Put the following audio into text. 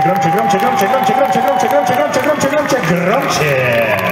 그렇지 그렇지 그렇지 그렇지 그렇지 그렇지 그렇지 그렇지 그렇지 그렇지 그렇지 그렇지 그렇지